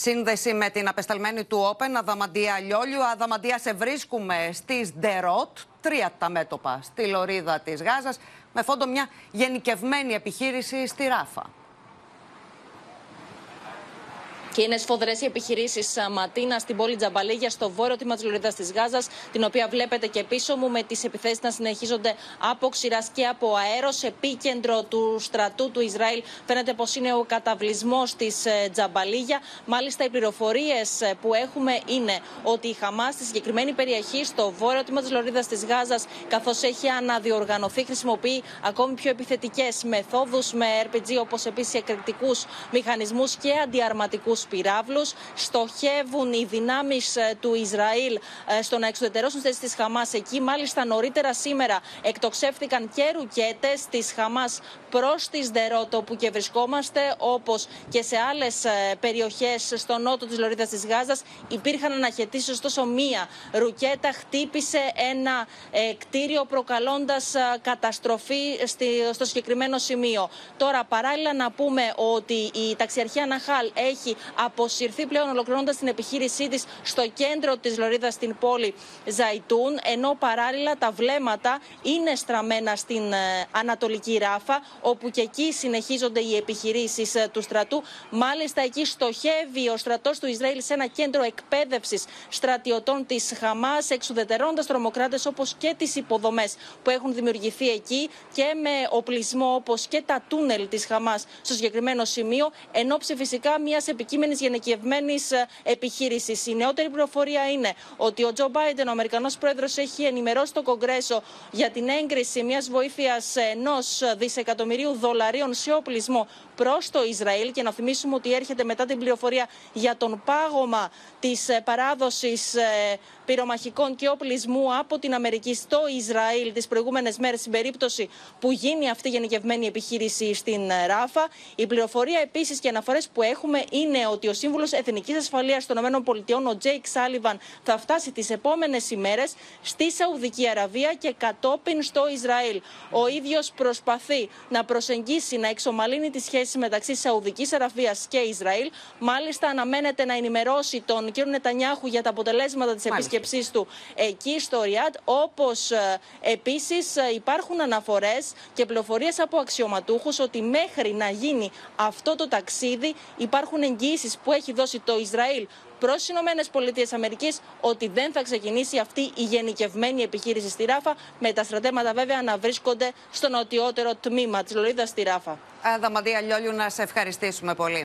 Σύνδεση με την απεσταλμένη του Όπεν, Αδαμαντία Λιόλιου. Αδαμαντία, σε βρίσκουμε στη Ντερότ, τρία τα μέτωπα στη λωρίδα της Γάζας, με φόντο μια γενικευμένη επιχείρηση στη Ράφα. Και είναι σφοδρές οι επιχειρήσει Ματίνα στην πόλη Τζαμπαλίγια, στο βόρειο τμήμα της Λωρίδας της Γάζας, την οποία βλέπετε και πίσω μου, με τις επιθέσεις να συνεχίζονται από ξηράς και από αέρο. Επίκεντρο του στρατού του Ισραήλ φαίνεται πως είναι ο καταβλισμός της ε, Τζαμπαλίγια. Μάλιστα, οι πληροφορίες ε, που έχουμε είναι ότι η Χαμάς στη συγκεκριμένη περιοχή, στο βόρειο τμήμα της Λωρίδας της Γάζας, καθώς έχει αναδιοργανωθεί, χρησιμοποιεί ακόμη πιο επιθετικές μεθόδους με RPG, όπως επίσης εκρηκτικούς μηχανισμούς και αντιαρματικούς πυράβλους. Στοχεύουν οι δυνάμεις ε, του Ισραήλ ε, στο να εξουδετερώσουν θέσεις της Χαμάς εκεί. Μάλιστα, νωρίτερα σήμερα εκτοξεύτηκαν και ρουκέτες της Χαμάς προς τη Σδερότο που και βρισκόμαστε, όπως και σε άλλες περιοχές στο νότο της Λωρίδας της Γάζας. Υπήρχαν αναχαιτήσεις, ωστόσο, μία ρουκέτα χτύπησε ένα ε, κτίριο, προκαλώντας καταστροφή στο συγκεκριμένο σημείο. Τώρα, παράλληλα, να πούμε ότι η ταξιαρχία Ναχάλ έχει αποσυρθεί πλέον ολοκληρώνοντας την επιχείρησή της στο κέντρο της Λωρίδας στην πόλη Ζαϊτούν, ενώ παράλληλα τα βλέμματα είναι στραμμένα στην ε, Ανατολική Ράφα, όπου και εκεί συνεχίζονται οι επιχειρήσεις ε, του στρατού. Μάλιστα, εκεί στοχεύει ο στρατός του Ισραήλ σε ένα κέντρο εκπαίδευσης στρατιωτών της Χαμάς, εξουδετερώντας τρομοκράτες όπως και τις υποδομές που έχουν δημιουργηθεί εκεί και με οπλισμό όπως και τα τούνελ της Χαμάς στο συγκεκριμένο σημείο, εν ώψη φυσικά μιας επικείμενη γενικευμένης ε, επιχείρησης. Η νεότερη πληροφορία είναι ότι ο Τζο Μπάιντεν, ο Αμερικανός πρόεδρος, έχει ενημερώσει το Κογκρέσο για την έγκριση μιας βοήθειας ενός δισεκατομμυρίου δολαρίων σε οπλισμό προς το Ισραήλ. Και να θυμίσουμε ότι έρχεται μετά την πληροφορία για το πάγωμα της ε, παράδοσης ε, πυρομαχικών και οπλισμού από την Αμερική στο Ισραήλ τις προηγούμενες μέρες, στην περίπτωση που γίνει αυτή η γενικευμένη επιχείρηση στην Ράφα. Η πληροφορία επίσης και αναφορές που έχουμε είναι ότι ο Σύμβουλος Εθνικής Ασφαλείας των ΗΠΑ, ο Τζέικ Σάλιβαν, θα φτάσει τις επόμενες ημέρες στη Σαουδική Αραβία και κατόπιν στο Ισραήλ. Ο ίδιος προσπαθεί να προσεγγίσει, να εξομαλύνει τις σχέσεις μεταξύ Σαουδικής Αραβίας και Ισραήλ. Μάλιστα, αναμένεται να ενημερώσει τον κ. Νετανιάχου για τα αποτελέσματα της επίσκεψής του εκεί στο Ριάτ. Όπως ε, επίσης ε, υπάρχουν αναφορές και πληροφορίες από αξιωματούχους ότι μέχρι να γίνει αυτό το ταξίδι υπάρχουν εγγύησει που έχει δώσει το Ισραήλ προς τι ΗΠΑ ότι δεν θα ξεκινήσει αυτή η γενικευμένη επιχείρηση στη Ράφα, με τα στρατεύματα βέβαια να βρίσκονται στο νοτιότερο τμήμα της Λωρίδας στη Ράφα. Αδαμαντία Λιόλιου, να σε ευχαριστήσουμε πολύ.